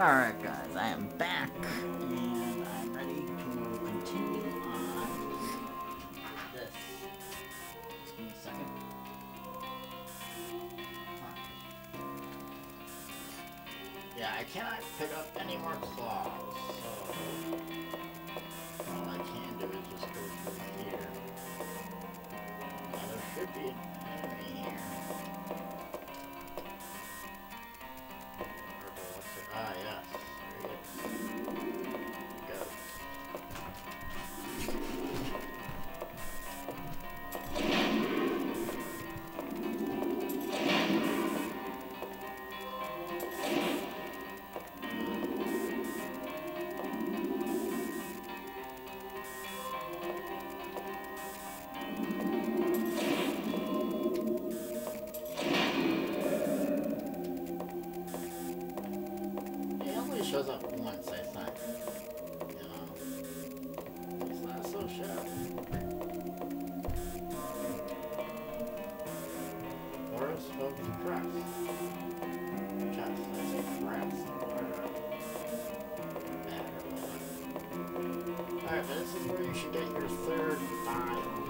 Alright guys, I am back, and I'm ready to continue on this. Just give me a second. Yeah, I cannot pick up any more claws, so... this is where you should get your third nine.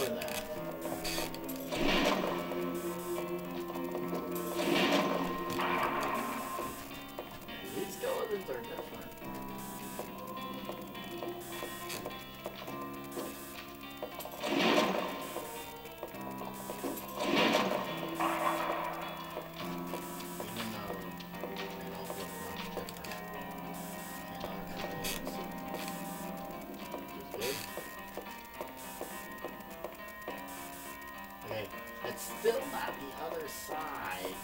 over that. five.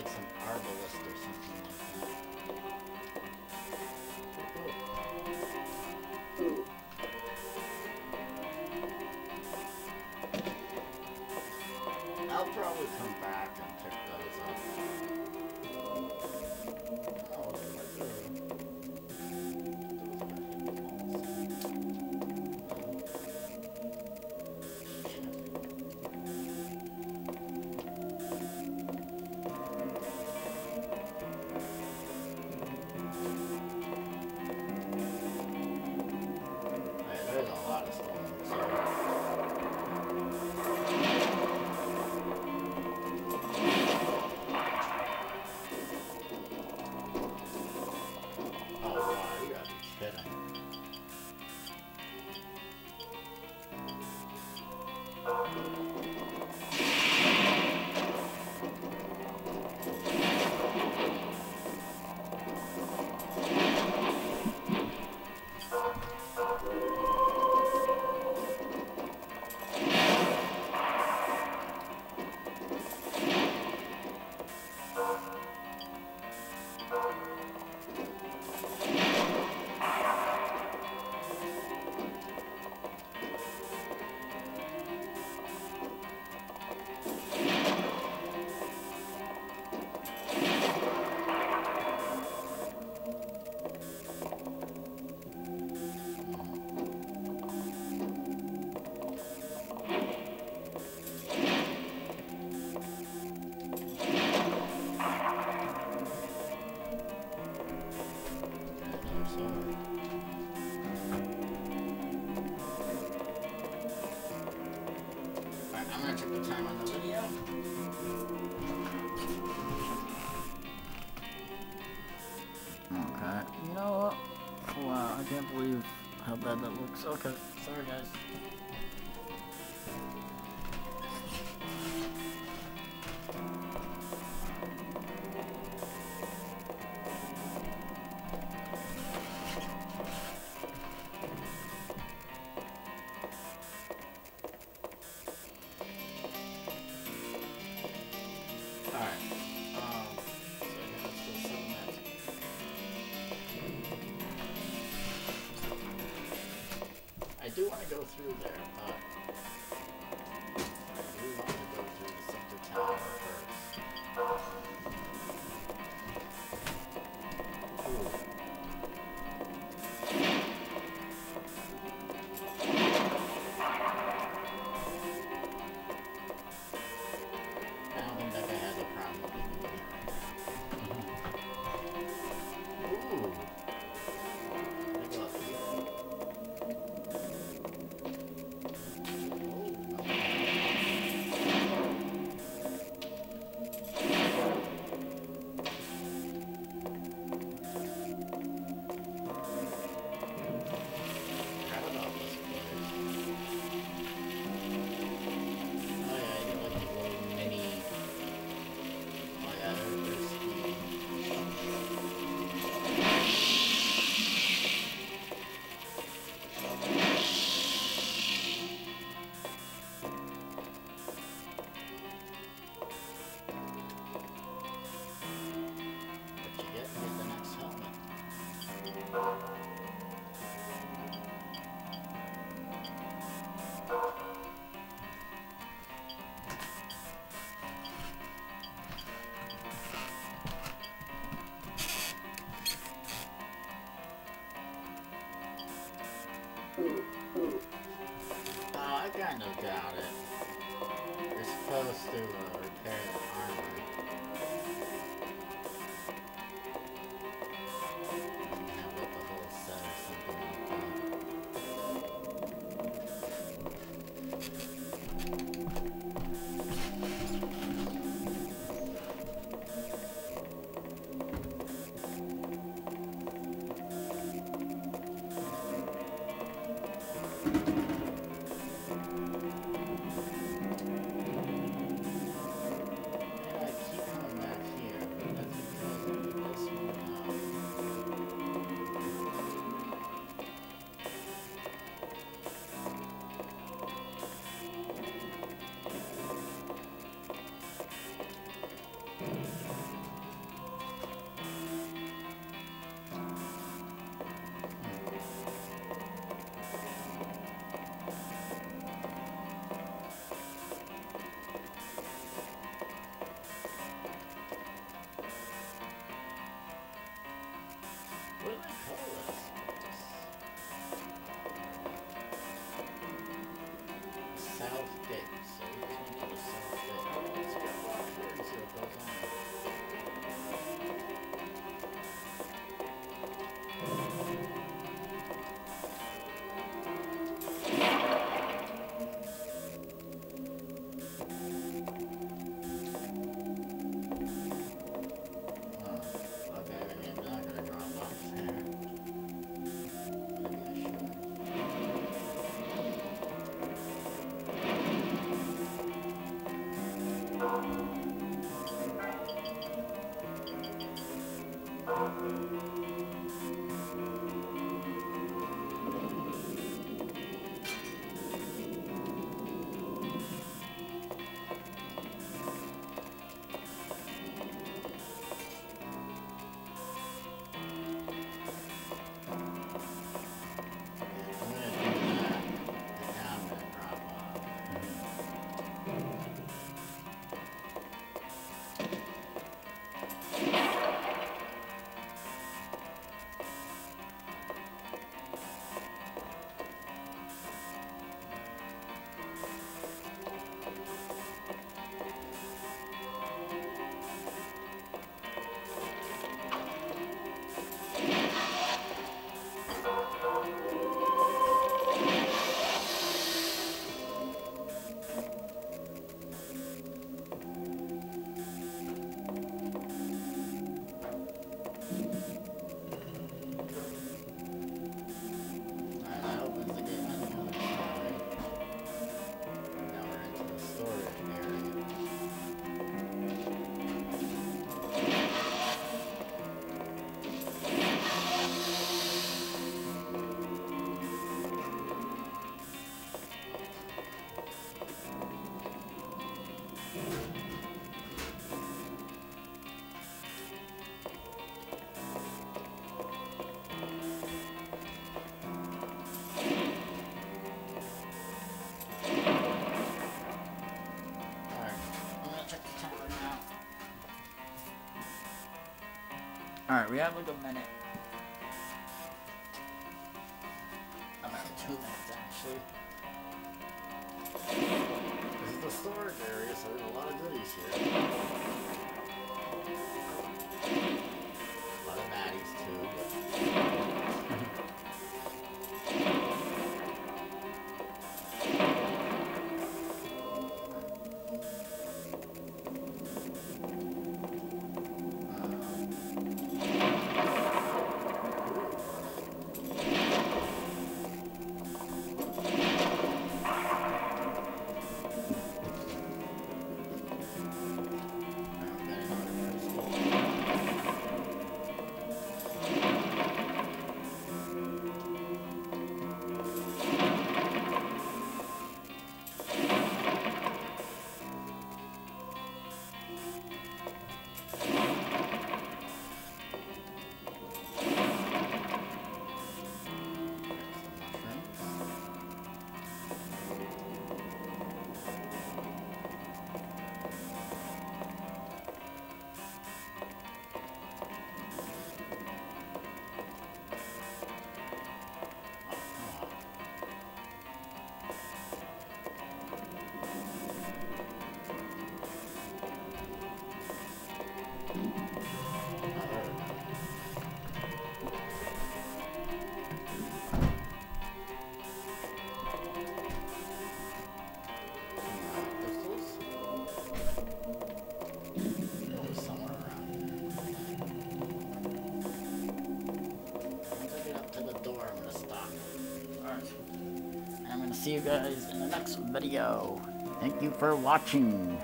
like some arbalist or something. Okay, you know what? Wow, I can't believe how bad that looks. Okay, sorry guys. go through there. we have like a minute. About two minutes actually. This is the storage area, so there's a lot of goodies here. A lot of baddies too, but... you guys in the next video. Thank you for watching.